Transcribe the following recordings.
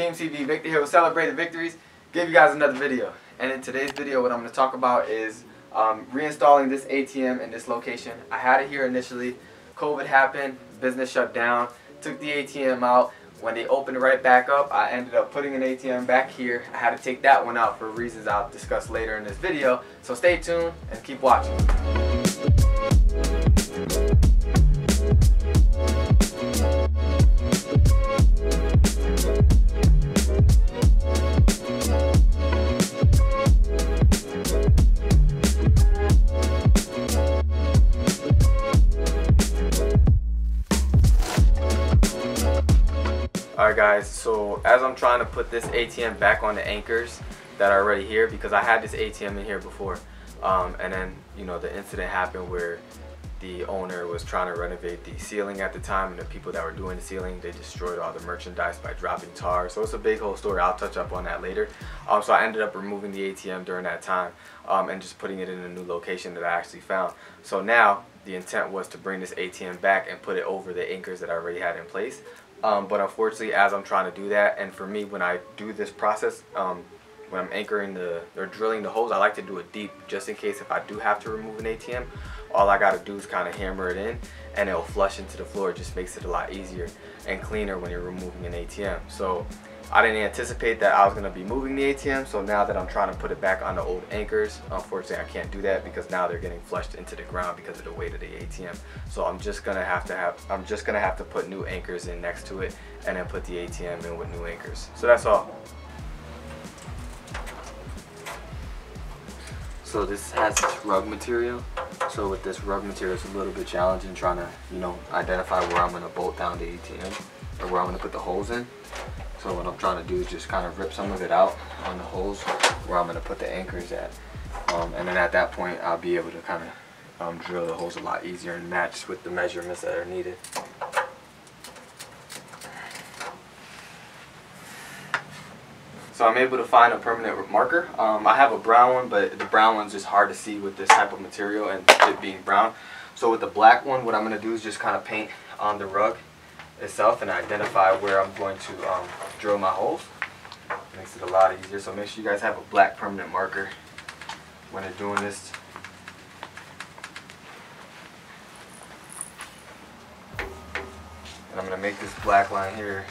Team CV Victor here with Celebrating Victories. Give you guys another video. And in today's video, what I'm going to talk about is um, reinstalling this ATM in this location. I had it here initially. COVID happened, business shut down, took the ATM out. When they opened it right back up, I ended up putting an ATM back here. I had to take that one out for reasons I'll discuss later in this video. So stay tuned and keep watching. Alright guys, so as I'm trying to put this ATM back on the anchors that are already here because I had this ATM in here before um, and then you know the incident happened where the owner was trying to renovate the ceiling at the time and the people that were doing the ceiling they destroyed all the merchandise by dropping tar so it's a big whole story. I'll touch up on that later. Um, so I ended up removing the ATM during that time um, and just putting it in a new location that I actually found. So now the intent was to bring this ATM back and put it over the anchors that I already had in place um, but unfortunately, as I'm trying to do that, and for me, when I do this process, um, when I'm anchoring the or drilling the holes, I like to do it deep just in case if I do have to remove an ATM, all I got to do is kind of hammer it in and it'll flush into the floor. It just makes it a lot easier and cleaner when you're removing an ATM. So I didn't anticipate that I was to be moving the ATM, so now that I'm trying to put it back on the old anchors, unfortunately I can't do that because now they're getting flushed into the ground because of the weight of the ATM. So I'm just to have to have I'm just to have to put new anchors in next to it and then put the ATM in with new anchors. So that's all. So this has this rug material. So with this rug material, it's a little bit challenging trying to, you know, identify where I'm to bolt down the ATM or where I'm to put the holes in. So what I'm trying to do is just kind of rip some of it out on the holes where I'm going to put the anchors at. Um, and then at that point I'll be able to kind of um, drill the holes a lot easier and match with the measurements that are needed. So I'm able to find a permanent marker. Um, I have a brown one, but the brown one's just hard to see with this type of material and it being brown. So with the black one, what I'm going to do is just kind of paint on the rug itself and identify where I'm going to um, drill my holes. Makes it a lot easier. So make sure you guys have a black permanent marker when you're doing this. And I'm going to make this black line here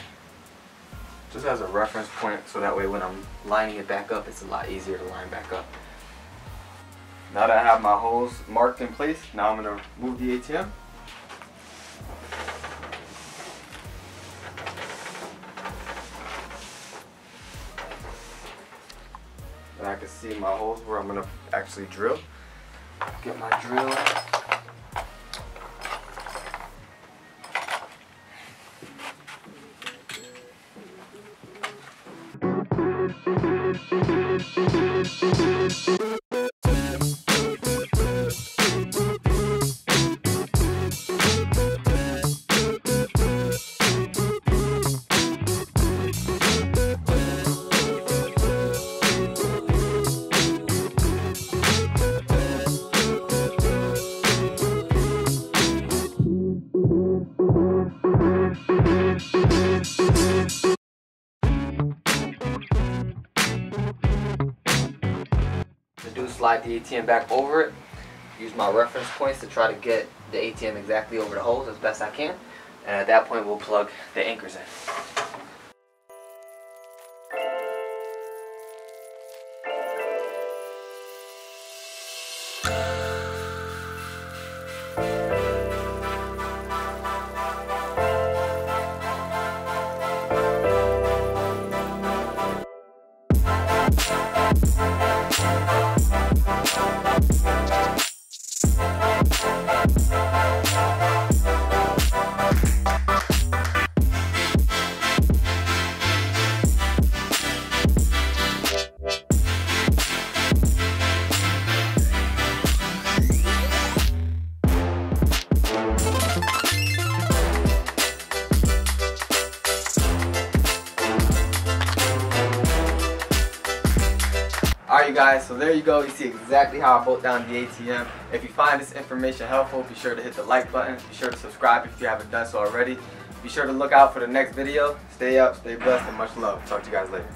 just as a reference point so that way when I'm lining it back up it's a lot easier to line back up. Now that I have my holes marked in place, now I'm going to move the ATM. And I can see my holes where I'm gonna actually drill. Get my drill. Slide the ATM back over it. Use my reference points to try to get the ATM exactly over the holes as best I can. And at that point, we'll plug the anchors in. Guys, so there you go. You see exactly how I bolt down the ATM. If you find this information helpful, be sure to hit the like button. Be sure to subscribe if you haven't done so already. Be sure to look out for the next video. Stay up, stay blessed, and much love. Talk to you guys later.